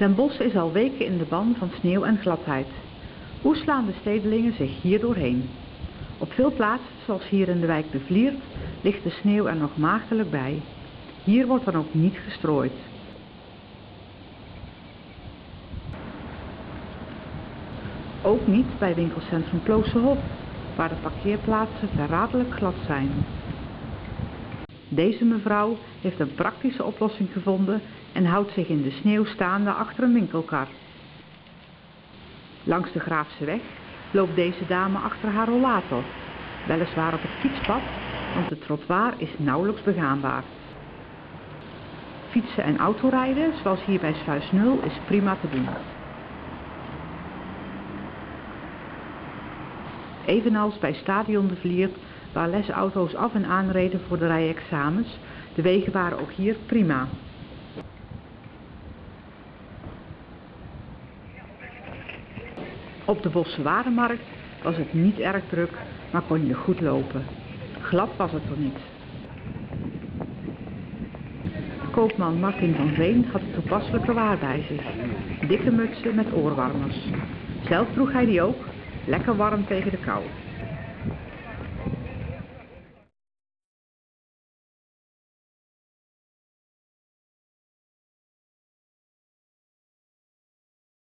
Den Bosch is al weken in de ban van sneeuw en gladheid. Hoe slaan de stedelingen zich hier doorheen? Op veel plaatsen, zoals hier in de wijk De Vliert, ligt de sneeuw er nog maagdelijk bij. Hier wordt dan ook niet gestrooid. Ook niet bij winkelcentrum Kloosterhof, waar de parkeerplaatsen verraderlijk glad zijn. Deze mevrouw heeft een praktische oplossing gevonden en houdt zich in de sneeuw staande achter een winkelkar. Langs de Graafse weg loopt deze dame achter haar rollator, weliswaar op het fietspad, want de trottoir is nauwelijks begaanbaar. Fietsen en autorijden, zoals hier bij Sluis 0, is prima te doen. Evenals bij Stadion de Vliert, waar lesauto's af en aanreden voor de rijexamens, de wegen waren ook hier prima. Op de Bosse Warenmarkt was het niet erg druk, maar kon je goed lopen. Glad was het er niet. Koopman Martin van Veen had een toepasselijke waar bij zich. Dikke mutsen met oorwarmers. Zelf droeg hij die ook, lekker warm tegen de kou.